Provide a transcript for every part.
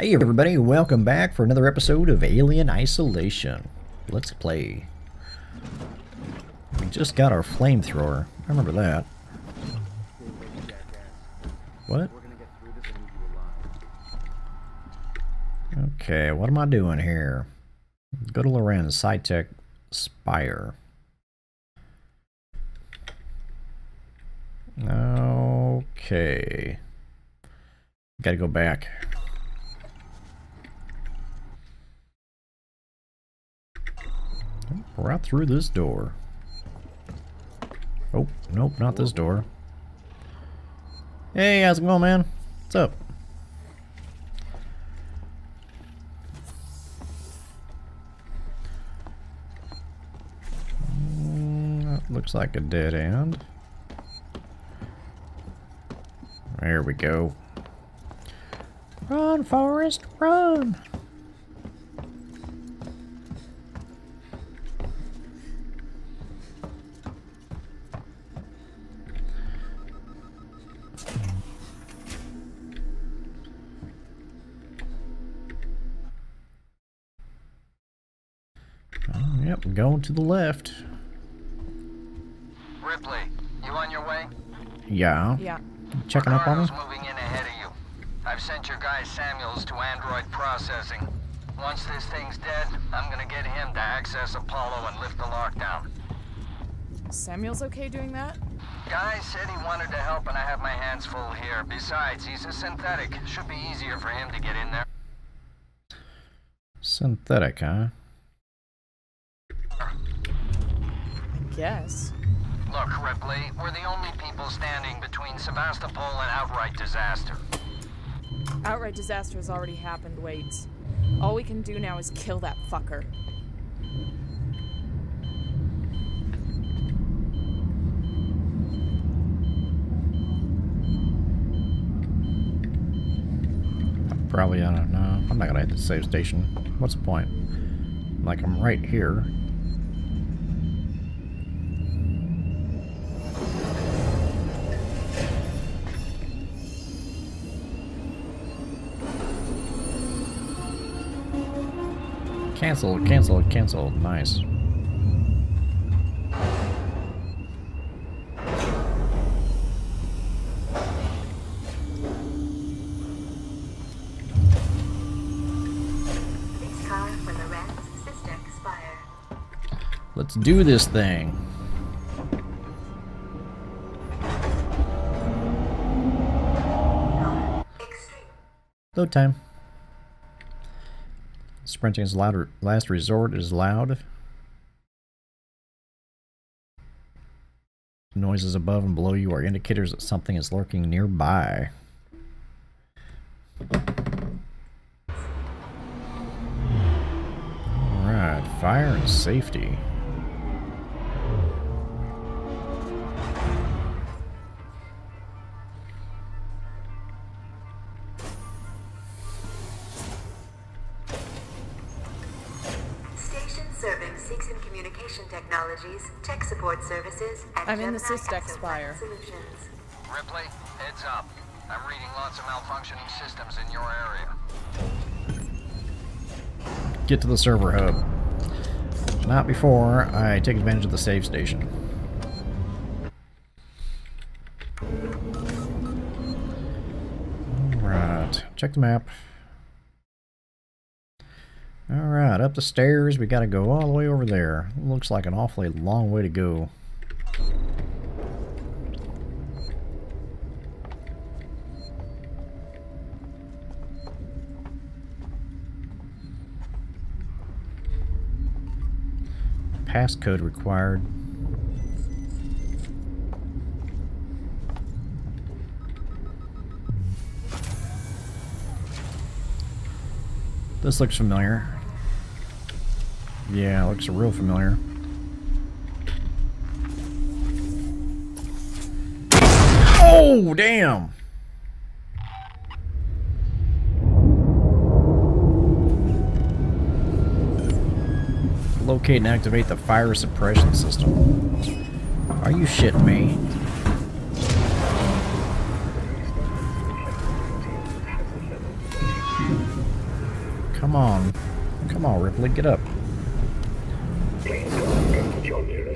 Hey everybody, welcome back for another episode of Alien Isolation. Let's play. We just got our flamethrower. I remember that. What? Okay, what am I doing here? Go to Lorenz, SysTech Spire. Okay. Gotta go back. Right through this door. Oh, nope, not this door. Hey, how's it going, man? What's up? Mm, that looks like a dead end. There we go. Run, Forest, run! Yep, going to the left. Ripley, you on your way? Yeah. Yeah. Checking up on him? moving in ahead of you. I've sent your guy Samuels to android processing. Once this thing's dead, I'm gonna get him to access Apollo and lift the lockdown. Samuel's okay doing that? Guy said he wanted to help and I have my hands full here. Besides, he's a synthetic. Should be easier for him to get in there. Synthetic, huh? Guess. Look, Ripley, we're the only people standing between Sevastopol and outright disaster. Outright disaster has already happened, Waits. All we can do now is kill that fucker. Probably, I don't know. I'm not gonna hit the save station. What's the point? Like, I'm right here. Cancel, cancel, cancel. Nice. This car for Lorenz SysTech Spire. Let's do this thing. Load time. Sprinting is loud. Last resort is loud. Noises above and below you are indicators that something is lurking nearby. Alright, fire and safety. Serving Seegson Communication Technologies, tech support services, and I'm in the Gemini Systech Spire. Solutions. Ripley, heads up. I'm reading lots of malfunctioning systems in your area. Get to the server hub. Not before I take advantage of the save station. Alright, check the map. Alright, up the stairs, we gotta go all the way over there. Looks like an awfully long way to go. Passcode required. This looks familiar. Yeah, looks real familiar. Oh, damn! Locate and activate the fire suppression system. Are you shitting me? Come on. Come on, Ripley, get up.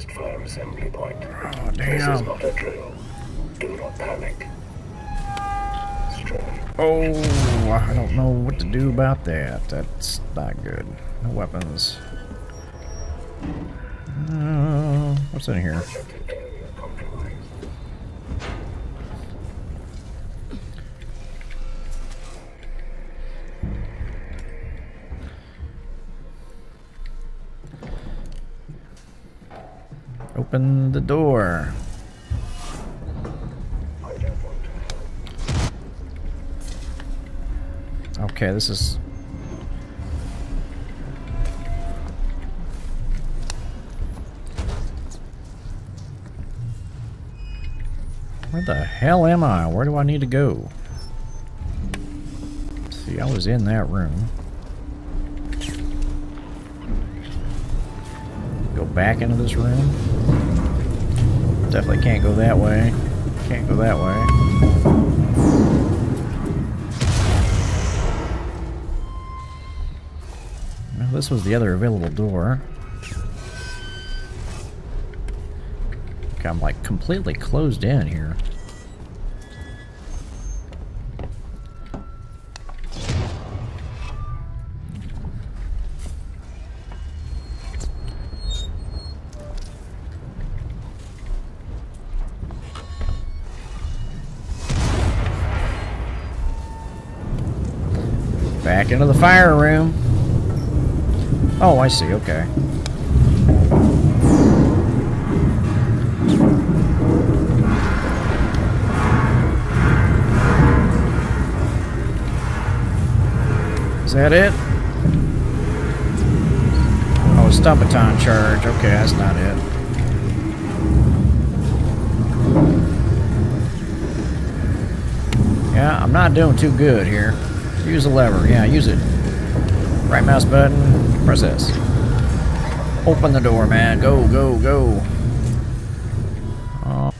Nearest fire assembly point. Oh, This is not a drill. Do not panic. Oh, I don't know what to do about that. That's not good. No weapons. Uh, what's in here? Open the door. Okay, this is... Where the hell am I? Where do I need to go? See, I was in that room. Go back into this room. Definitely can't go that way. Can't go that way. Well, this was the other available door. I'm like completely closed in here. Into the fire room. Oh, I see. Okay. Is that it? Oh, a stun baton charge. Okay, that's not it. Yeah, I'm not doing too good here. Use the lever. Yeah, use it. Right mouse button, press S. Open the door, man. Go, go, go. Oh.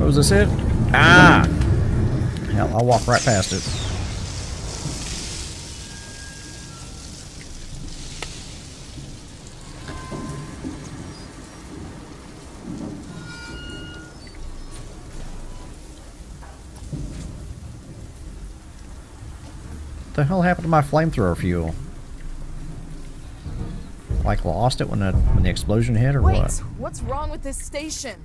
Oh, is this it? Ah! Hell, I'll walk right past it. The hell happened to my flamethrower fuel? Like lost it when the when the explosion hit or Wait, what? what's wrong with this station?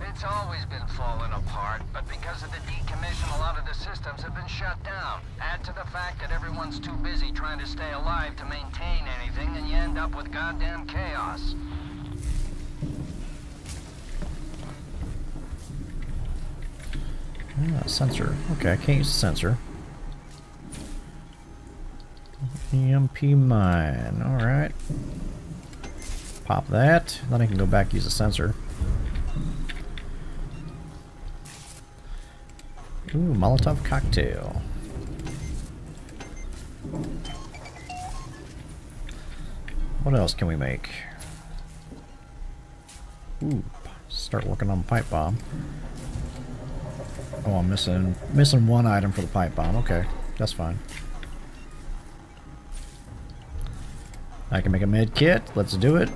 It's always been falling apart, but because of the decommission, a lot of the systems have been shut down. Add to the fact that everyone's too busy trying to stay alive to maintain anything, and you end up with goddamn chaos. Ah, sensor. Okay, I can't use the sensor. EMP mine. Alright. Pop that. Then I can go back use the sensor. Ooh, Molotov cocktail. What else can we make? Ooh, start working on pipe bomb. Oh, I'm missing missing one item for the pipe bomb. Okay, that's fine. I can make a med kit. Let's do it.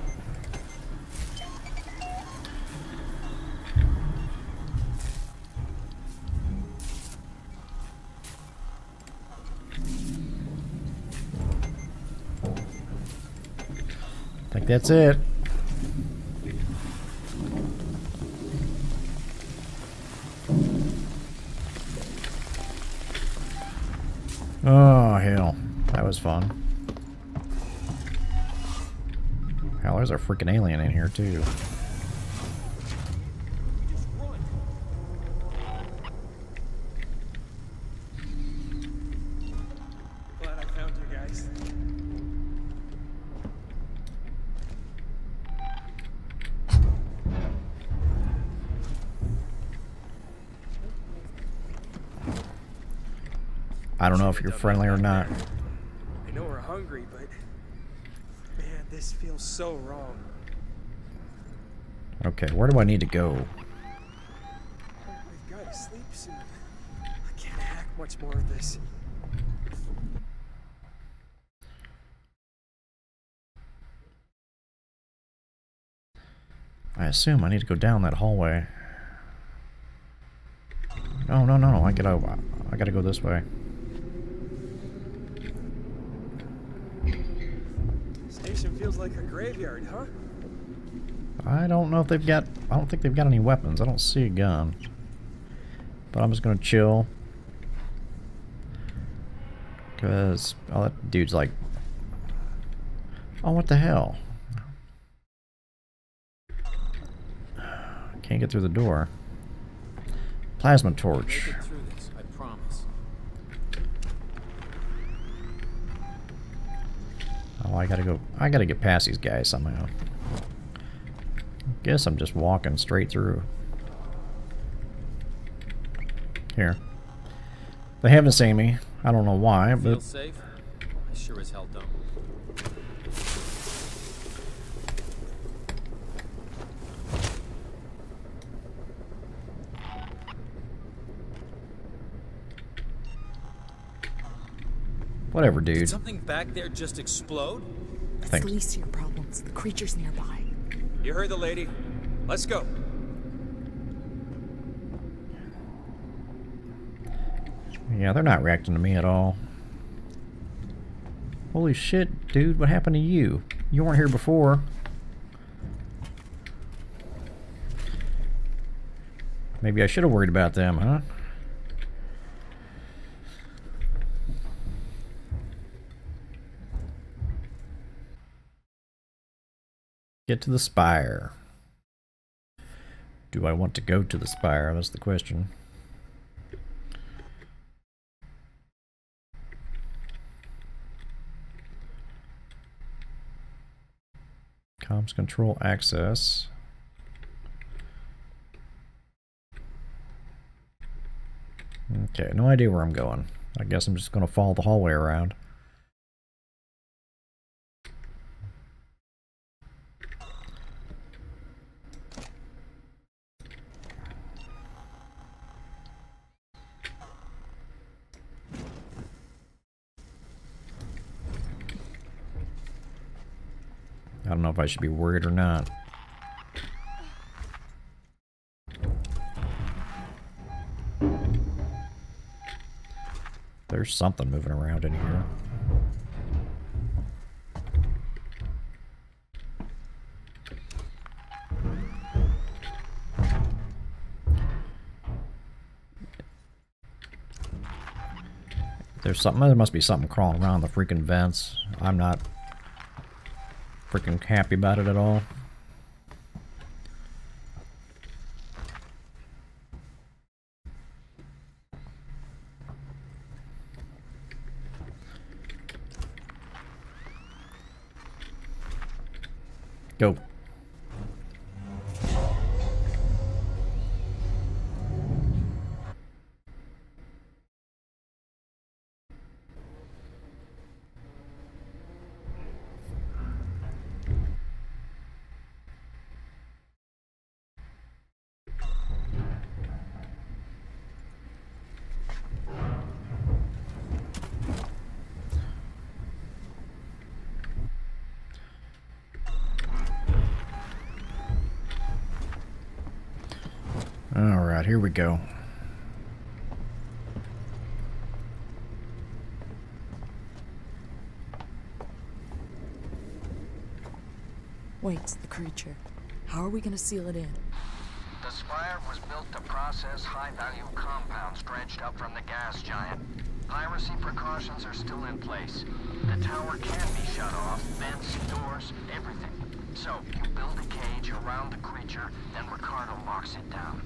I think that's it. Oh, hell. That was fun. Hell, there's a freaking alien in here, too. I found you guys. I don't know if you're friendly or not. I know we're hungry, but man, this feels so wrong. Okay, where do I need to go? We've got a sleep suit. I can't hack much more of this. I assume I need to go down that hallway. No, no, no, no. I gotta, I gotta go this way. Feels like a graveyard, huh? I don't know if they've got. I don't think they've got any weapons. I don't see a gun. But I'm just gonna chill. Cause oh, that dude's like. Oh, what the hell? Can't get through the door. Plasma torch. Make it through this, I promise. I gotta go. I gotta get past these guys somehow. Guess I'm just walking straight through. Here. They haven't seen me. I don't know why, Feel but safe? I sure as hell don't. Whatever, Did dude. something back there just explode? It's Thanks. the least of your problems. The creature's nearby. You heard the lady. Let's go. Yeah, they're not reacting to me at all. Holy shit, dude, what happened to you? You weren't here before. Maybe I should have worried about them, huh? Get to the spire. Do I want to go to the spire? That's the question. Comms control access. Okay, no idea where I'm going. I guess I'm just going to follow the hallway around. Know if I should be worried or not. There's something moving around in here. There's something, there must be something crawling around the freaking vents. I'm not freaking happy about it at all. Alright, here we go. Wait, the creature. How are we gonna seal it in? The spire was built to process high-value compounds dredged up from the gas giant. Piracy precautions are still in place. The tower can be shut off, vents, doors, everything. So, you build a cage around the creature, then Ricardo locks it down.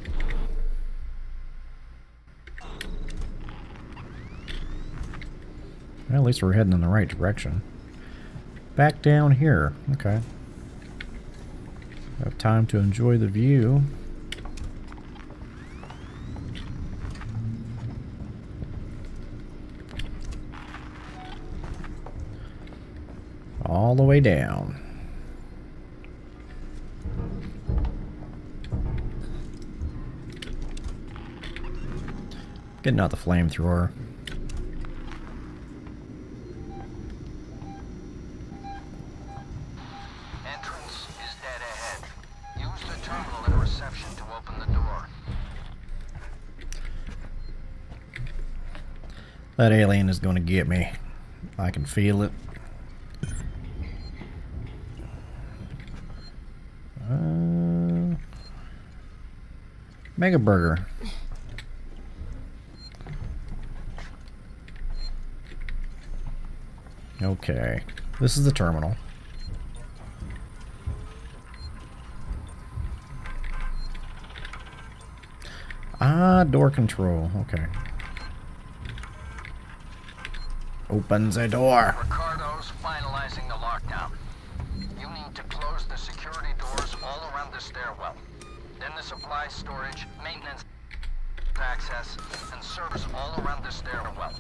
Well, at least we're heading in the right direction. Back down here. Okay. Have time to enjoy the view. All the way down. Getting out the flamethrower. Entrance is dead ahead. Use the terminal at reception to open the door. That alien is going to get me. I can feel it. Uh, Mega Burger. Okay. This is the terminal. Ah, door control. Okay. Open the door. Ricardo's finalizing the lockdown. You need to close the security doors all around the stairwell. Then the supply storage, maintenance access, and servers all around the stairwell.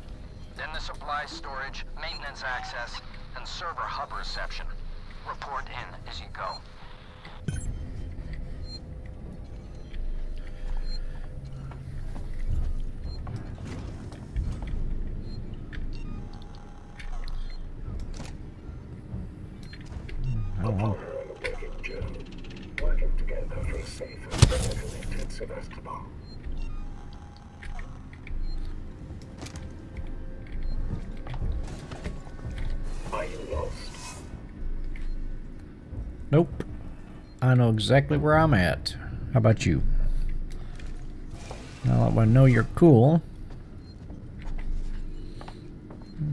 Then the supply storage, maintenance access, and server hub reception. Report in as you go. I don't know. We're on a wicked journey, working together for a safe and regulated Sevastopol. I know exactly where I'm at. How about you? Now that I know you're cool.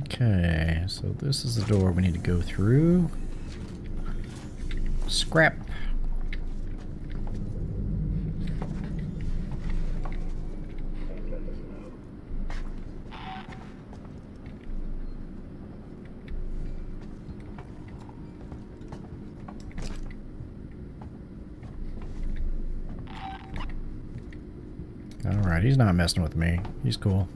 Okay, so this is the door we need to go through. Scrap. Alright, he's not messing with me. He's cool.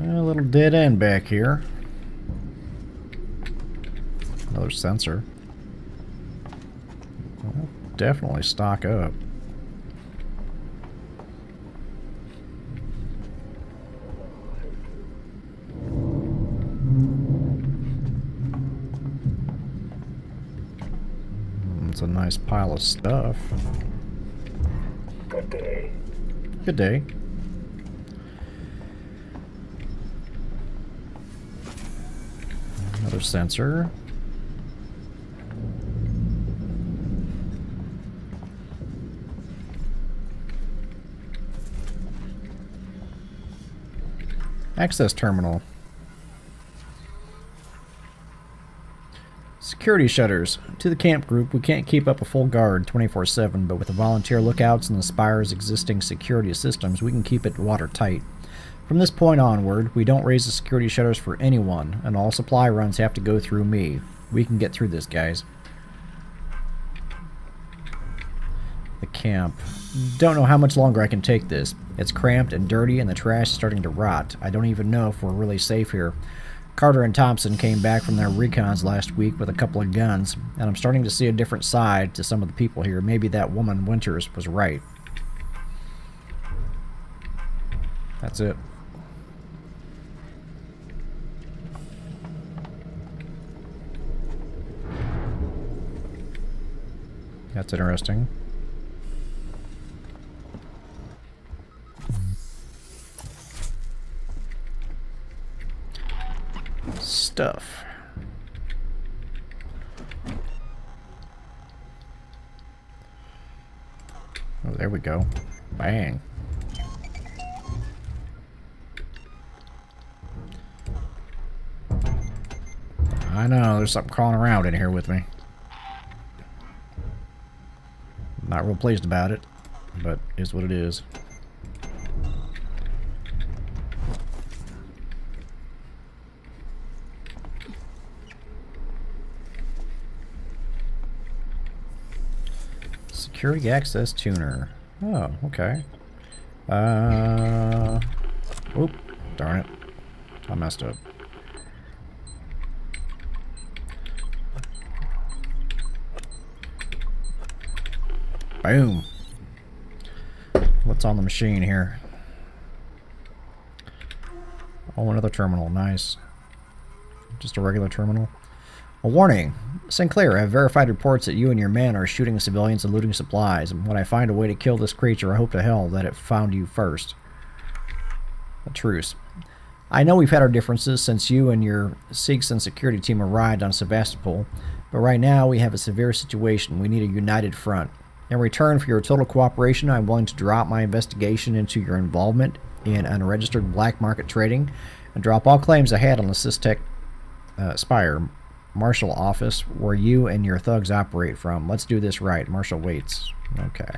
A little dead end back here. Another sensor. Definitely stock up. Mm, It's a nice pile of stuff. Good day. Good day. Another sensor. Access terminal. Security shutters. To the camp group, we can't keep up a full guard 24 7, but with the volunteer lookouts and the Spire's existing security systems, we can keep it watertight. From this point onward, we don't raise the security shutters for anyone, and all supply runs have to go through me. We can get through this, guys. The camp. Don't know how much longer I can take this. It's cramped and dirty, and the trash is starting to rot. I don't even know if we're really safe here. Carter and Thompson came back from their recons last week with a couple of guns, and I'm starting to see a different side to some of the people here. Maybe that woman Winters was right. That's it. That's interesting. Stuff. Oh, there we go. Bang. I know, there's something crawling around in here with me. Not real pleased about it, but is what it is. Security access tuner. Oh, okay. Uh, oop, darn it. I messed up. Boom. What's on the machine here? Oh, another terminal. Nice. Just a regular terminal. A warning. Sinclair, I have verified reports that you and your men are shooting civilians and looting supplies. And when I find a way to kill this creature, I hope to hell that it found you first. A truce. I know we've had our differences since you and your Seegson security team arrived on Sevastopol, but right now we have a severe situation. We need a united front. In return for your total cooperation, I'm willing to drop my investigation into your involvement in unregistered black market trading and drop all claims I had on the Systech uh, Spire Marshal office where you and your thugs operate from. Let's do this right. Marshal waits. Okay.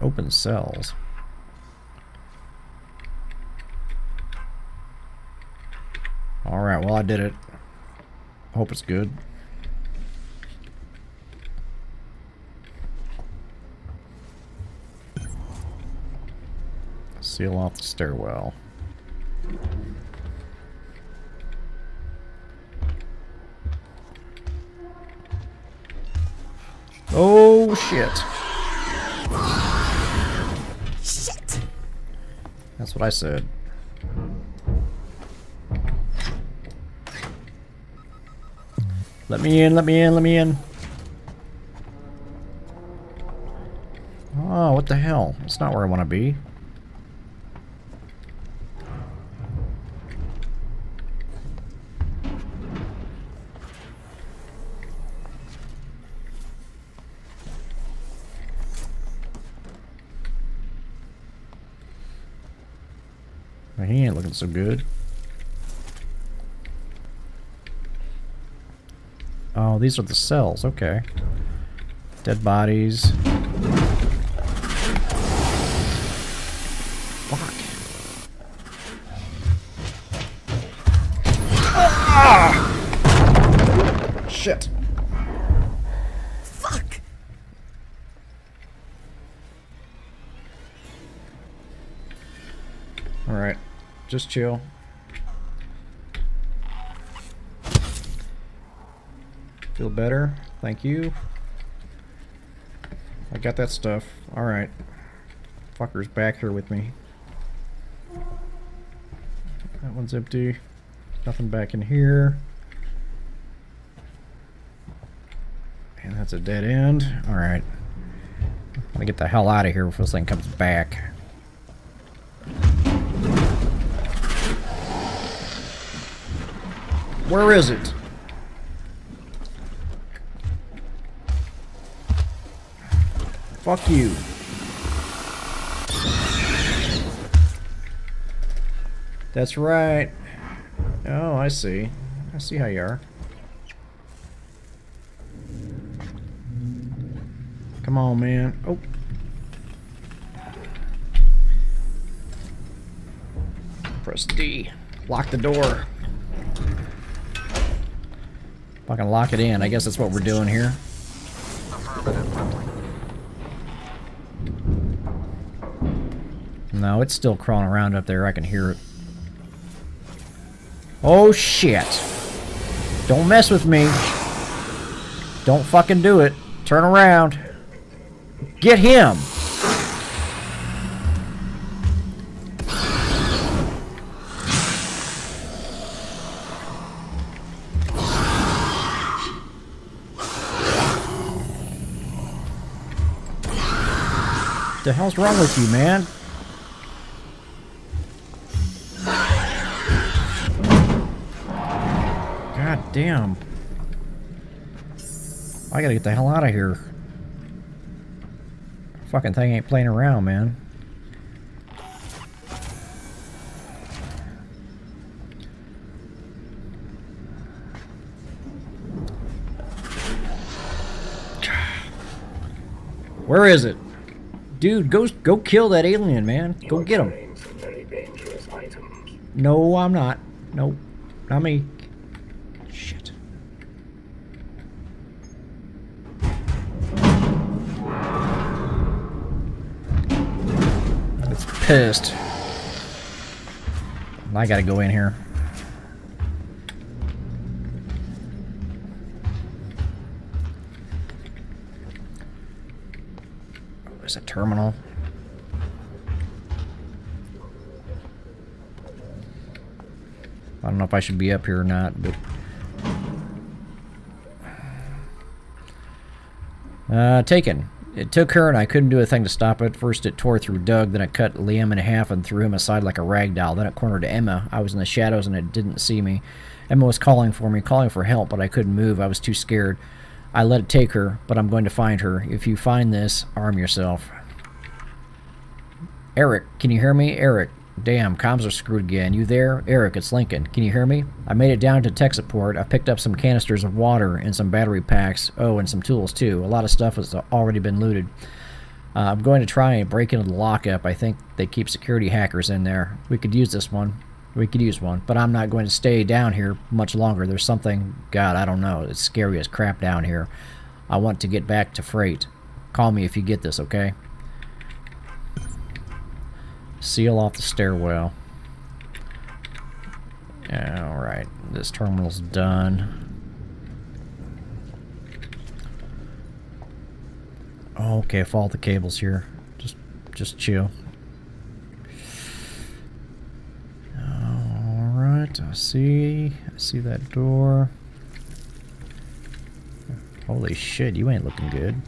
Open cells. Alright, well I did it. Hope it's good. Seal off the stairwell. Oh shit. Shit! That's what I said. Let me in, let me in, let me in. Oh, what the hell? It's not where I want to be. Good. Oh, these are the cells. Okay. Dead bodies. Just chill. Feel better? Thank you. I got that stuff. Alright. Fucker's back here with me. That one's empty. Nothing back in here. And that's a dead end. Alright. Gotta get the hell out of here before this thing comes back. Where is it? Fuck you. That's right. Oh, I see. I see how you are. Come on, man. Oh. Press D. Lock the door. Fucking lock it in. I guess that's what we're doing here. No, it's still crawling around up there. I can hear it. Oh, shit. Don't mess with me. Don't fucking do it. Turn around. Get him! The hell's wrong with you, man? God damn. I gotta get the hell out of here. Fucking thing ain't playing around, man. Where is it? Dude, go go kill that alien, man. Go You're get him. carrying some very dangerous items. No, I'm not. Nope. Not me. Shit. It's pissed. I gotta go in here. Terminal. I don't know if I should be up here or not, but... Uh, taken. It took her and I couldn't do a thing to stop it. First it tore through Doug, then it cut Liam in half and threw him aside like a rag doll. Then it cornered Emma. I was in the shadows and it didn't see me. Emma was calling for me, calling for help, but I couldn't move. I was too scared. I let it take her, but I'm going to find her. If you find this, arm yourself. Eric, can you hear me? Eric. Damn, comms are screwed again. You there? Eric, it's Lincoln. Can you hear me? I made it down to tech support. I picked up some canisters of water and some battery packs. Oh, and some tools, too. A lot of stuff has already been looted. Uh, I'm going to try and break into the lockup. I think they keep security hackers in there. We could use this one. We could use one. But I'm not going to stay down here much longer. There's something... God, I don't know. It's scary as crap down here. I want to get back to freight. Call me if you get this, okay? Seal off the stairwell. Alright, this terminal's done. Okay, follow the cables here. Just just chill. Alright, I see. I see that door. Holy shit, you ain't looking good.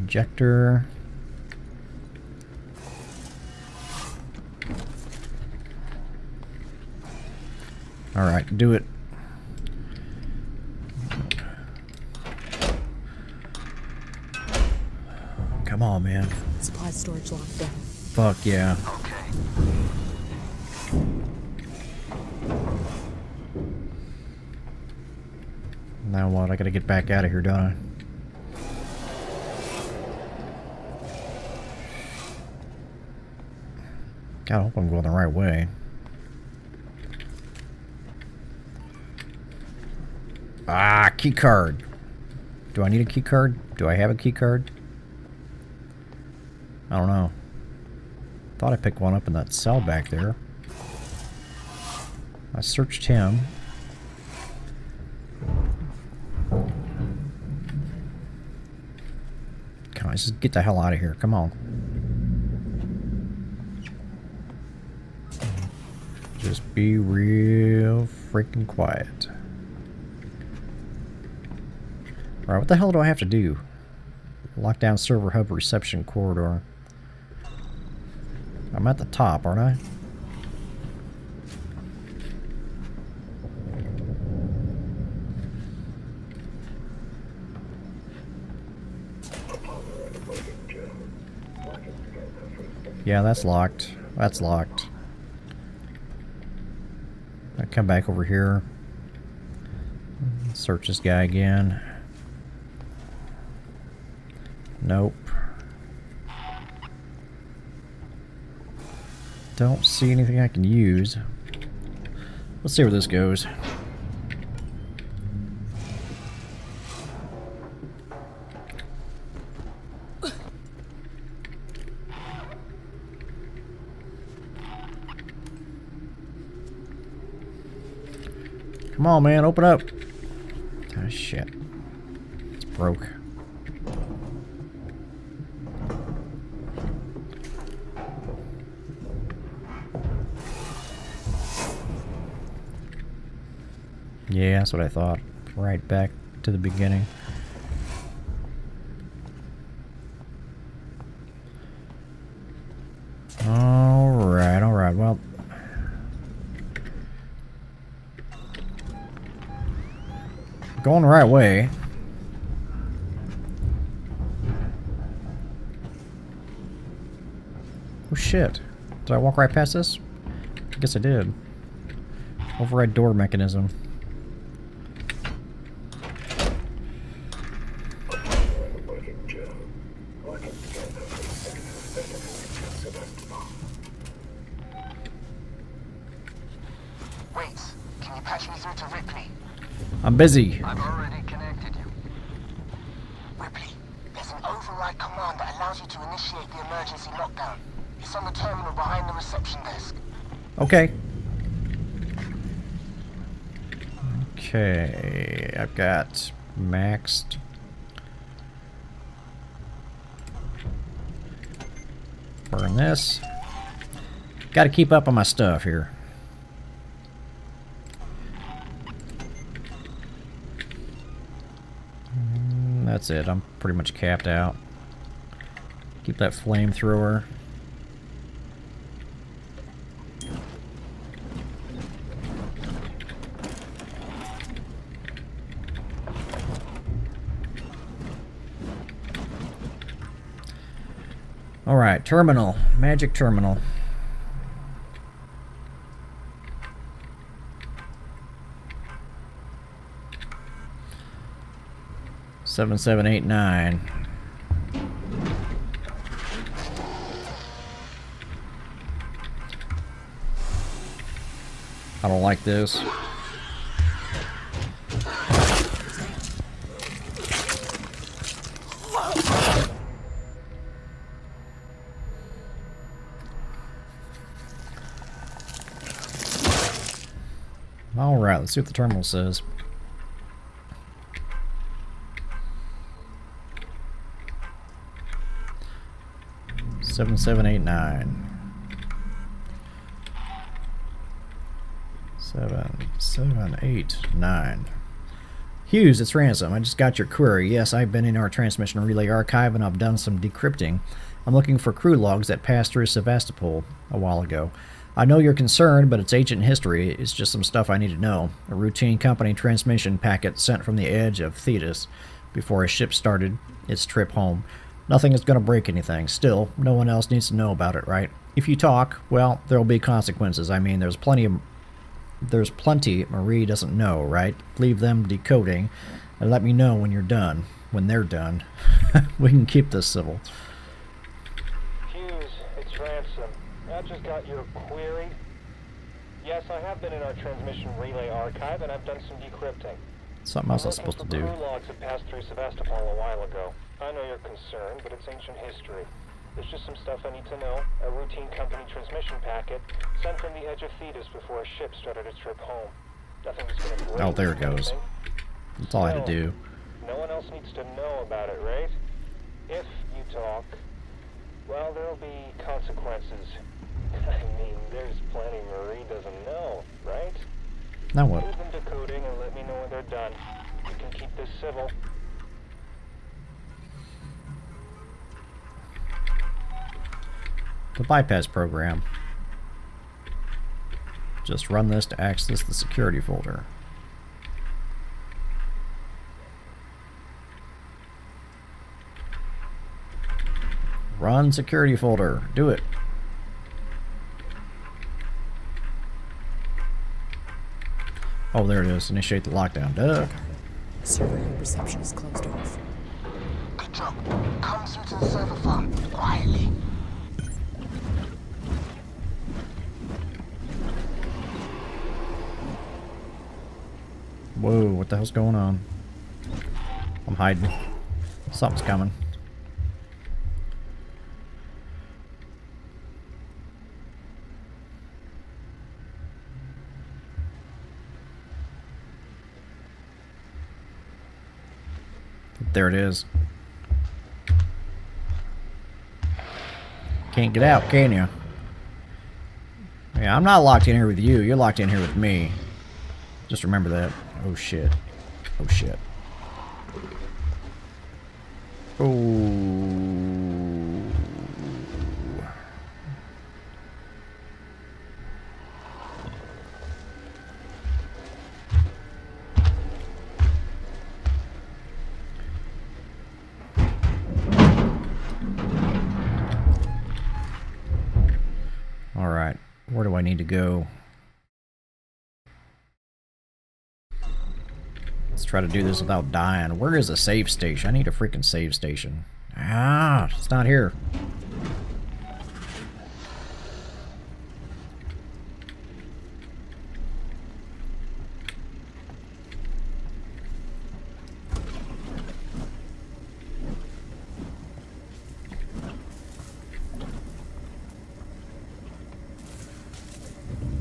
Injector. Alright, do it. Come on, man. Supply storage locked down. Fuck yeah. Okay. Now what? I gotta get back out of here, don't I? God, I hope I'm going the right way. Ah, key card. Do I need a key card? Do I have a key card? I don't know. Thought I picked one up in that cell back there. I searched him. Come on, just get the hell out of here. Come on. Just be real freaking quiet. Alright, what the hell do I have to do? Lockdown server hub reception corridor. I'm at the top, aren't I? Yeah, that's locked. That's locked. I come back over here. Search this guy again. Nope. Don't see anything I can use. Let's see where this goes. Come on, man, open up. Ah, shit. It's broke. Yeah, that's what I thought. Right back to the beginning. Alright, alright, well... Going the right way. Oh shit. Did I walk right past this? I guess I did. Override door mechanism. busy. I've already connected you. Ripley, there's an override command that allows you to initiate the emergency lockdown. It's on the terminal behind the reception desk. Okay. Okay, I've got maxed. Burn this. Got to keep up on my stuff here. That's it. I'm pretty much capped out. Keep that flamethrower. Alright, terminal. Magic terminal. Seven, seven, eight, nine. I don't like this. Alright, let's see what the terminal says. Seven seven eight nine. Seven seven eight nine. Hughes, it's Ransom. I just got your query. Yes, I've been in our transmission relay archive and I've done some decrypting. I'm looking for crew logs that passed through Sevastopol a while ago. I know you're concerned, but it's ancient history. It's just some stuff I need to know. A routine company transmission packet sent from the edge of Thetis before a ship started its trip home. Nothing is going to break anything. Still, no one else needs to know about it, right? If you talk, well, there'll be consequences. I mean, there's plenty of there's plenty Marie doesn't know, right? Leave them decoding and let me know when you're done. When they're done. we can keep this civil. Hughes, it's Ransom. I just got your query. Yes, I have been in our transmission relay archive, and I've done some decrypting. Something else I'm supposed to do. logs that passed through Sevastopol a while ago. I know you're concerned, but it's ancient history. There's just some stuff I need to know. A routine company transmission packet sent from the edge of Thetis before a ship started its trip home. Nothing's gonna break Oh, there it goes. anything. That's all I had to do. No one else needs to know about it, right? If you talk, well, there'll be consequences. I mean, there's plenty Marie doesn't know, right? Now what? Them decoding and let me know when they're done. We can keep this civil. The bypass program. Just run this to access the security folder. Run security folder. Do it. Oh, there it is. Initiate the lockdown. Duh. Server reception is closed off. Good job. Come through to the server farm, quietly. Whoa, what the hell's going on? I'm hiding. Something's coming. There it is. Can't get out, can you? Yeah, I'm not locked in here with you. You're locked in here with me. Just remember that. Oh shit. Oh shit. Oh. All right. Where do I need to go? Try to do this without dying. Where is a save station? I need a freaking save station. Ah, it's not here.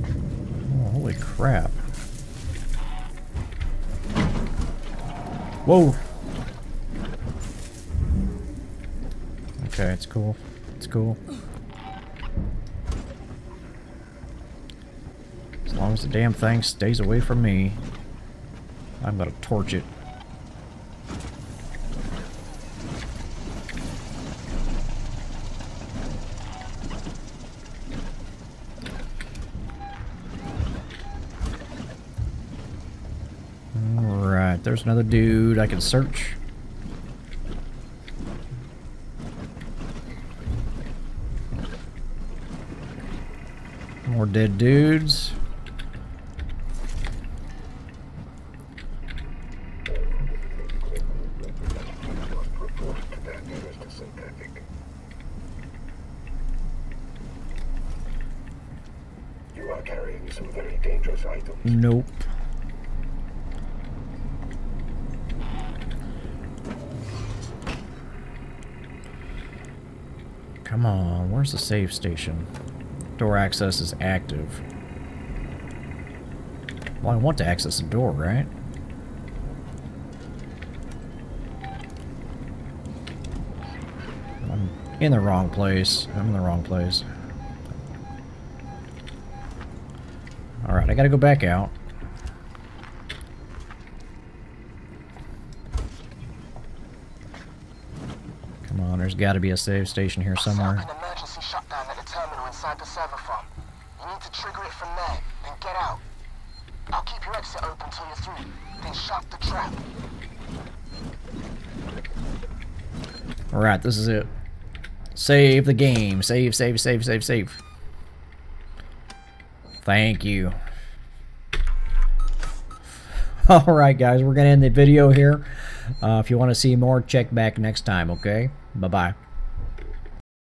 Oh, holy crap. Whoa! Okay, it's cool. It's cool. As long as the damn thing stays away from me, I'm gonna torch it. There's another dude I can search. More dead dudes. Report to that nearest synthetic. You are carrying some very dangerous items. Nope. Come on, where's the save station? Door access is active. Well, I want to access the door, right? I'm in the wrong place. I'm in the wrong place. Alright, I gotta go back out. There's gotta be a save station here somewhere. an emergency shutdown at the terminal inside the server farm. You need to trigger it from there, then get out. I'll keep your exit open till you're through. Then shut the trap. Alright, this is it. Save the game. Save, save, save, save, save. Thank you. Alright, guys, we're going to end the video here. Uh, if you want to see more, check back next time, okay? Bye-bye.